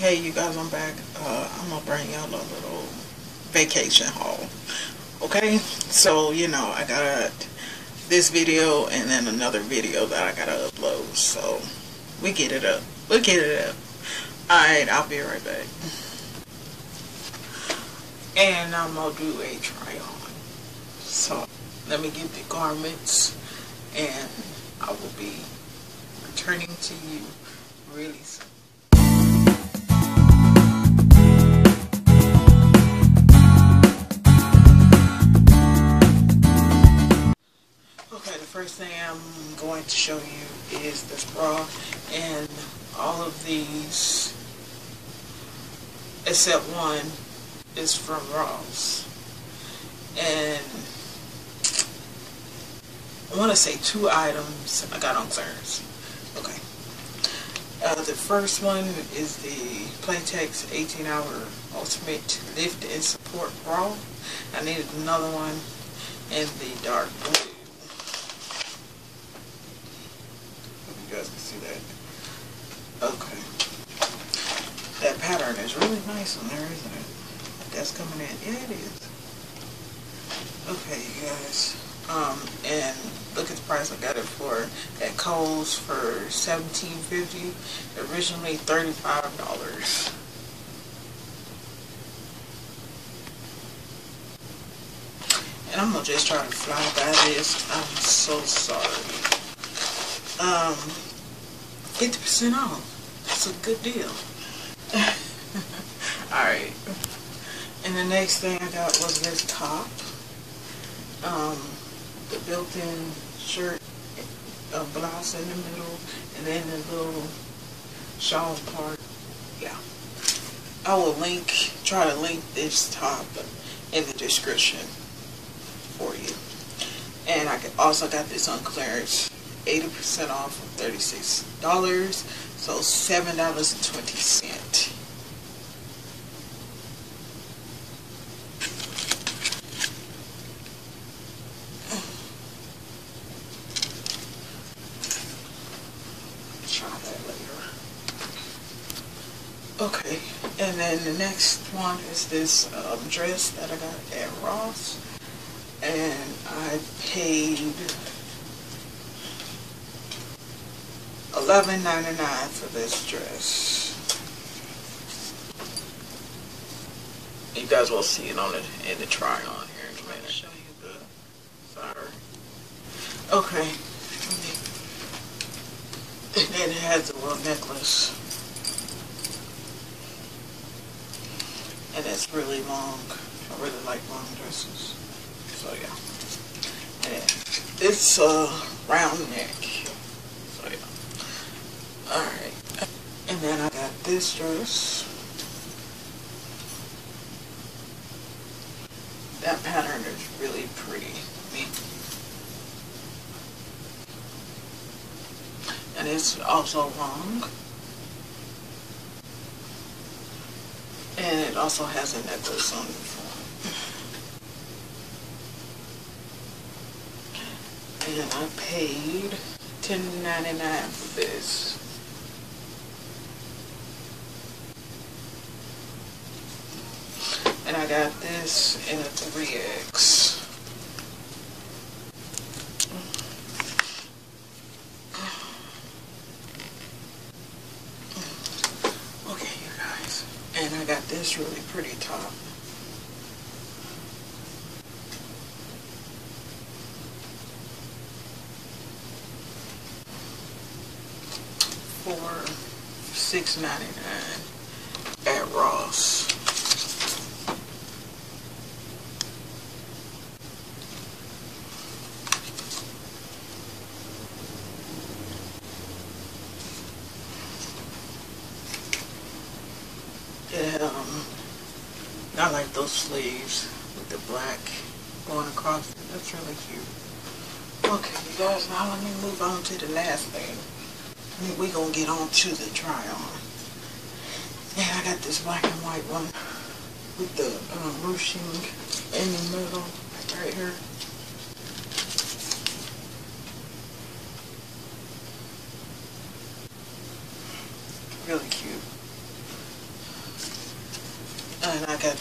Hey, you guys, I'm back. Uh, I'm gonna bring y'all a little vacation haul. Okay, so you know I got this video and then another video that I gotta upload. So we get it up. We'll get it up. Alright, I'll be right back. And I'm gonna do a try on. So let me get the garments and I will be returning to you really soon. First thing I'm going to show you is this bra and all of these except one is from Ross. And I want to say two items I got on clearance okay. Uh, the first one is the Playtex 18 hour ultimate lift and support bra. I needed another one. In the dark blue you guys can see that. Okay. That pattern is really nice on there, isn't it? That's coming in. Yeah, it is. Okay, you guys. Um, and look at the price I got it for at Kohl's for seventeen fifty. Originally thirty five dollars. And I'm gonna just try to fly by this. I'm so sorry. Um, 50% off. That's a good deal. Alright. And the next thing I got was this top. Um, the built-in shirt, a blouse in the middle, and then the little shawl part. Yeah. I will link, try to link this top in the description for you. And I also got this on clearance 80% off of $36. So $7.20. Try that later. Okay, and then the next one is this um, dress that I got at Ross. And I paid eleven ninety nine for this dress. You guys will see it on it in the try on here in a minute. Show you the sorry. Okay. And then it has a little necklace. And it's really long. I really like long dresses. So yeah. And it's a round neck. So yeah. Alright. And then I got this dress. That pattern is really pretty. And it's also long. And it also has an on the. And I paid $10.99 for this. And I got this in a 3X. Okay, you guys. And I got this really pretty top. For six ninety nine at Ross. It, um, I like those sleeves with the black going across it. That's really cute. Okay, you guys, now let me move on to the last thing. I mean, we gonna get on to the try on. And I got this black and white one with the um, ruching in the middle, right here. Really cute.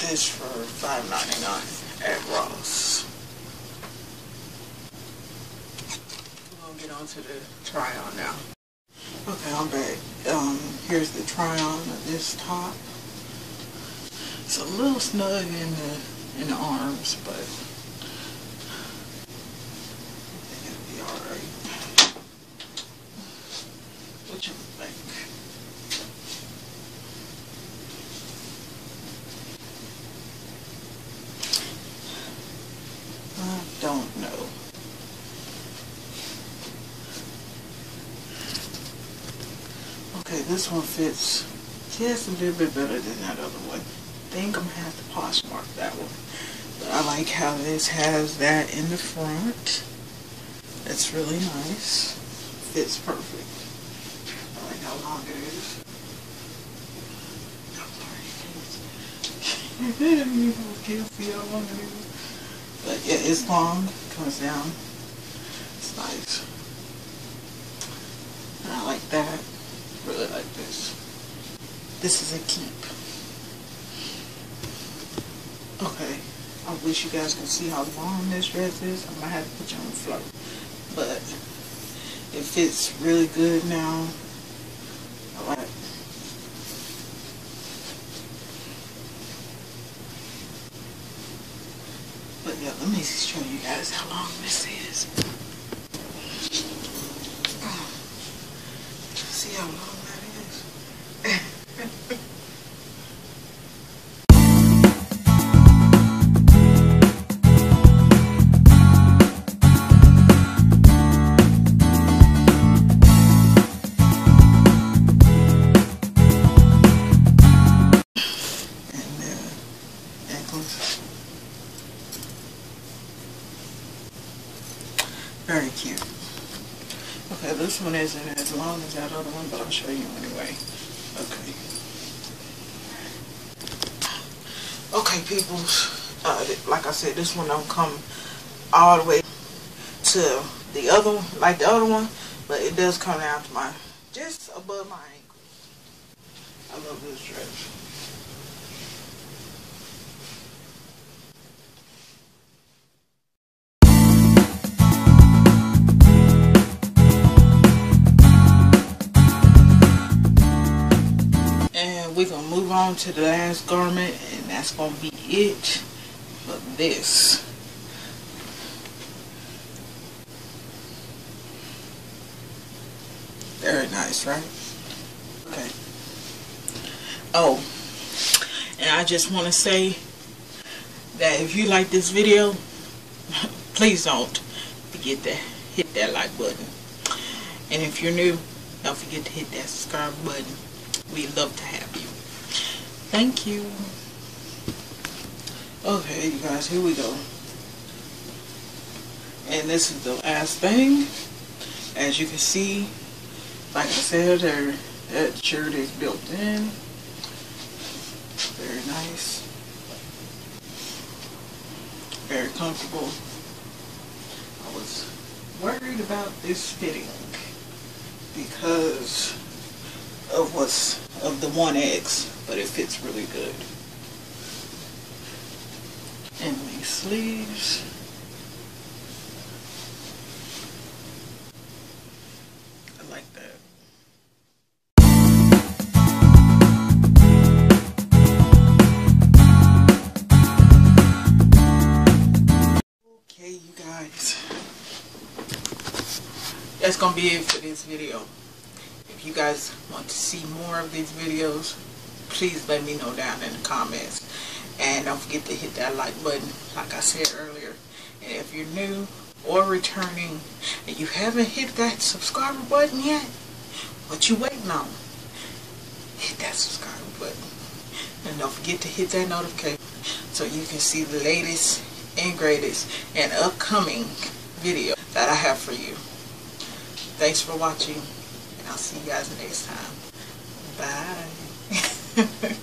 This for $5.99 at Ross. We're gonna get on to the try on now. Okay, I'm back. Um, here's the try on of this top. It's a little snug in the in the arms, but it'll be alright. What you think? I don't know. Okay, this one fits just a little bit better than that other one. I think I'm gonna have to Poshmark that one. But I like how this has that in the front. It's really nice. Fits perfect. I like how long it is. You can't see how long it is. But yeah, it's long, comes down. It's nice. I like that. Really like this. This is a keep. Okay. I wish you guys could see how long this dress is. I might have to put you on the floor. But it fits really good now. Very cute. Okay, this one isn't as long as that other one, but I'll show you anyway. Okay. Okay, people. Uh, like I said, this one don't come all the way to the other one, like the other one, but it does come down to my, just above my ankle. I love this dress. We're going to move on to the last garment, and that's going to be it for this. Very nice, right? Okay. Oh, and I just want to say that if you like this video, please don't forget to hit that like button. And if you're new, don't forget to hit that subscribe button. We'd love to have you. Thank you. Okay, you guys, here we go. And this is the last thing. As you can see, like I said, there, that shirt is built in. Very nice. Very comfortable. I was worried about this fitting because of what's of the 1X, but it fits really good. And these sleeves. I like that. Okay, you guys. That's gonna be it for this video. If you guys want to see more of these videos, please let me know down in the comments. And don't forget to hit that like button, like I said earlier. And if you're new or returning and you haven't hit that subscriber button yet, what you waiting on? Hit that subscribe button. And don't forget to hit that notification so you can see the latest and greatest and upcoming video that I have for you. Thanks for watching, I'll see you guys next time. Bye.